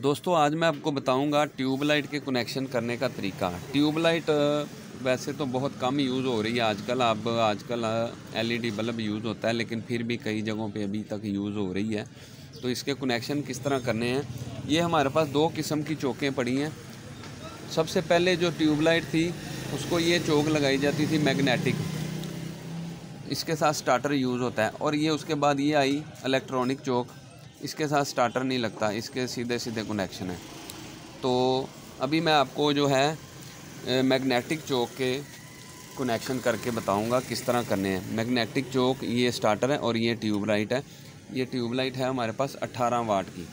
दोस्तों, आज मैं आपको बताऊँगा ट्यूबलाइट के कनेक्शन करने का तरीका। ट्यूबलाइट वैसे तो बहुत कम यूज़ हो रही है आजकल। अब आजकल एलईडी बल्ब यूज़ होता है, लेकिन फिर भी कई जगहों पे अभी तक यूज़ हो रही है। तो इसके कनेक्शन किस तरह करने हैं? ये हमारे पास दो किस्म की चौकें पड़ी हैं। सबसे पहले जो ट्यूबलाइट थी, उसको ये चौक लगाई जाती थी मैग्नेटिक। इसके साथ स्टार्टर यूज़ होता है और ये उसके बाद ये आई इलेक्ट्रॉनिक चौक। इसके साथ स्टार्टर नहीं लगता, इसके सीधे सीधे कनेक्शन है। तो अभी मैं आपको जो है मैग्नेटिक चौक के कनेक्शन करके बताऊँगा किस तरह करने हैं। मैग्नेटिक चौक ये स्टार्टर है और ये ट्यूबलाइट है। ये ट्यूबलाइट है हमारे पास 18 वाट की।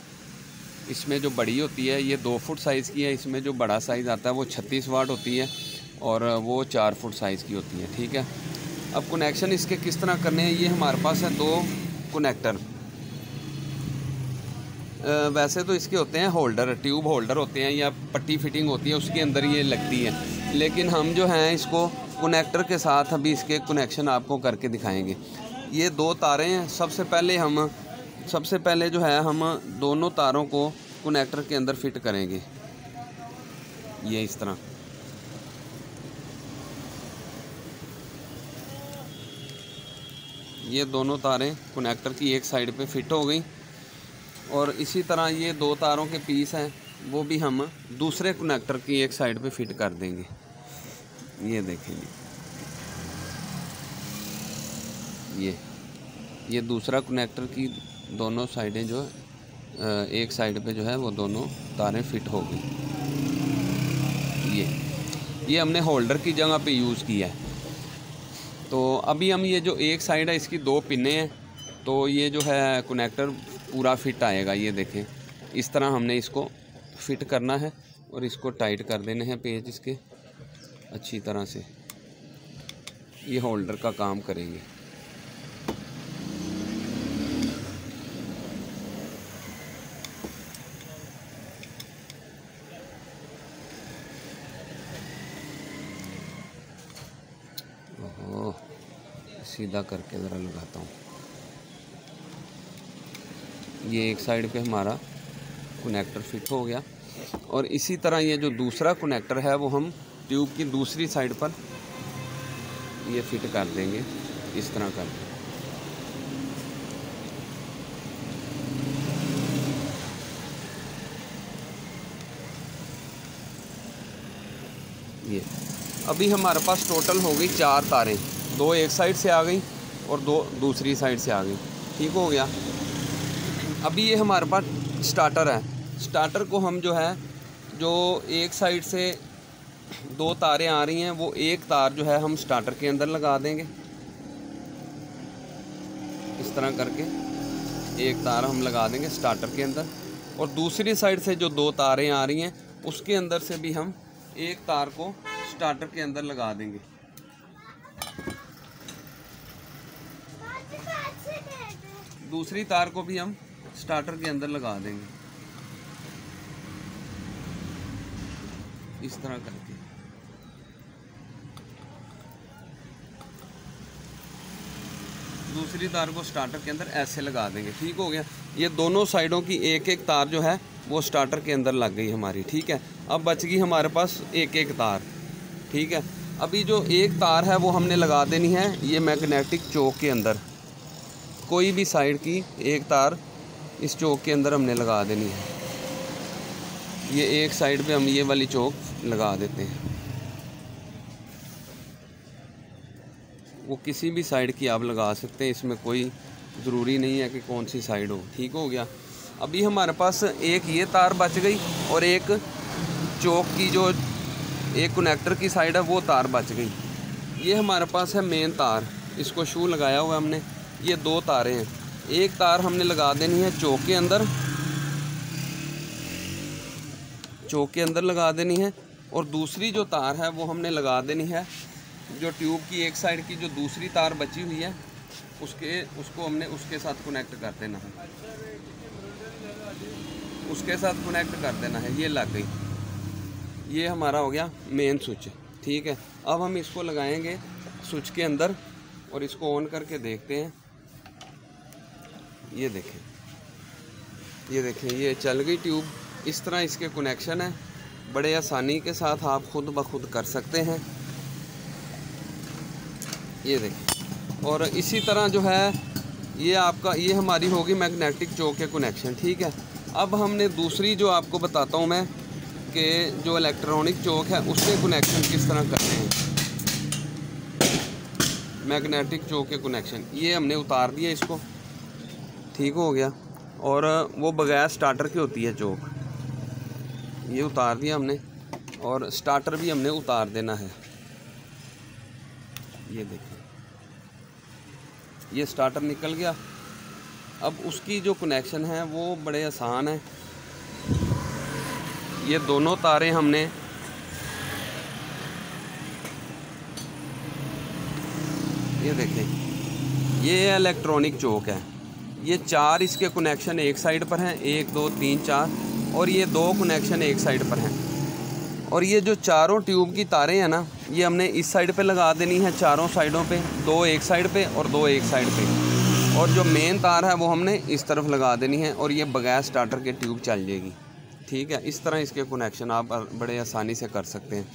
इसमें जो बड़ी होती है, ये दो फुट साइज़ की है। इसमें जो बड़ा साइज़ आता है, वो 36 वाट होती है और वो चार फुट साइज़ की होती है, ठीक है? अब कनेक्शन इसके किस तरह करने हैं, ये हमारे पास है दो कनेक्टर वैसे तो इसके होते हैं होल्डर ट्यूब होल्डर होते हैं या पट्टी फिटिंग होती है, उसके अंदर ये लगती है। लेकिन हम जो हैं इसको कनेक्टर के साथ अभी इसके कनेक्शन आपको करके दिखाएँगे। ये दो तारें हैं, सबसे पहले हम, सबसे पहले जो है हम दोनों तारों को कनेक्टर के अंदर फिट करेंगे। ये इस तरह। ये दोनों तारें कनेक्टर की एक साइड पे फिट हो गई। और इसी तरह ये दो तारों के पीस हैं, वो भी हम दूसरे कनेक्टर की एक साइड पे फिट कर देंगे। ये देखेंगे ये ये दूसरा कनेक्टर की दोनों साइडें जो एक साइड पे जो है, वो दोनों तारें फिट हो गई। ये ये हमने होल्डर की जगह पे यूज़ किया है। तो अभी हम ये जो एक साइड है, इसकी दो पिने हैं तो ये जो है कनेक्टर पूरा फिट आएगा, ये देखें। इस तरह हमने इसको फिट करना है और इसको टाइट कर देने हैं पेज इसके। अच्छी तरह से। ये होल्डर का काम करेंगे। सीधा करके ज़रा लगाता हूँ। ये एक साइड पे हमारा कनेक्टर फिट हो गया। और इसी तरह ये जो दूसरा कनेक्टर है, वो हम ट्यूब की दूसरी साइड पर ये फिट कर देंगे, इस तरह कर ये। अभी हमारे पास टोटल हो गई चार तारें, दो एक साइड से आ गई और दो दूसरी साइड से आ गई। ठीक हो गया। अभी ये हमारे पास स्टार्टर है। स्टार्टर को हम जो है, जो एक साइड से दो तारें आ रही हैं, वो एक तार जो है हम स्टार्टर के अंदर लगा देंगे। इस तरह करके एक तार हम लगा देंगे स्टार्टर के अंदर। और दूसरी साइड से जो दो तारें आ रही हैं, उसके अंदर से भी हम एक तार को स्टार्टर के अंदर लगा देंगे। दूसरी तार को भी हम स्टार्टर के अंदर लगा देंगे। इस तरह करके। दूसरी तार को स्टार्टर के अंदर ऐसे लगा देंगे, ठीक हो गया? ये दोनों साइडों की एक एक तार जो है, वो स्टार्टर के अंदर लग गई हमारी, ठीक है? अब बच गई हमारे पास एक एक तार, ठीक है? अभी जो एक तार है, वो हमने लगा देनी है, ये मैग्नेटिक चौक के अंदर। कोई भी साइड की एक तार इस चौक के अंदर हमने लगा देनी है। ये एक साइड पे हम ये वाली चौक लगा देते हैं। वो किसी भी साइड की आप लगा सकते हैं, इसमें कोई ज़रूरी नहीं है कि कौन सी साइड हो। ठीक हो गया? अभी हमारे पास एक ये तार बच गई और एक चौक की जो एक कनेक्टर की साइड है, वो तार बच गई। ये हमारे पास है मेन तार। इसको शू लगाया हुआ हमने। ये दो तारें हैं। एक तार हमने लगा देनी है चौक के अंदर। चौक के अंदर लगा देनी है और दूसरी जो तार है वो हमने लगा देनी है। जो ट्यूब की एक साइड की जो दूसरी तार बची हुई है, उसके, उसको हमने उसके साथ कनेक्ट कर देना है। उसके साथ कनेक्ट कर देना है। ये लग गई। ये हमारा हो गया मेन स्विच ठीक है? अब हम इसको लगाएँगे स्विच के अंदर और इसको ऑन करके देखते हैं। ये देखें। ये देखें, ये चल गई ट्यूब। इस तरह इसके कनेक्शन है। बड़े आसानी के साथ आप खुद ब खुद कर सकते हैं। ये देखें। और इसी तरह जो है, ये आपका, ये हमारी होगी मैग्नेटिक चौक के कनेक्शन ठीक है? अब हमने दूसरी जो आपको बताता हूँ मैं, कि जो इलेक्ट्रॉनिक चौक है, उसके कनेक्शन किस तरह करते हैं? मैग्नेटिक चौक के कनेक्शन ये हमने उतार दिया इसको। ठीक हो गया। और वो बगैर स्टार्टर की होती है चौक ये उतार दिया हमने। और स्टार्टर भी हमने उतार देना है। ये देखिए ये स्टार्टर निकल गया। अब उसकी जो कनेक्शन है, वो बड़े आसान है। ये दोनों तारें हमने ये देखें। ये इलेक्ट्रॉनिक चौक है। ये चार इसके कनेक्शन एक साइड पर हैं, एक, दो, तीन, चार, और ये दो कनेक्शन एक साइड पर हैं। और ये जो चारों ट्यूब की तारें हैं ना, ये हमने इस साइड पे लगा देनी है चारों साइडों पे, दो एक साइड पे और दो एक साइड पे। और जो मेन तार है वो हमने इस तरफ़ लगा देनी है और ये बगैर स्टार्टर के ट्यूब चल जाएगी। ठीक है, इस तरह इसके कनेक्शन आप बड़े आसानी से कर सकते हैं।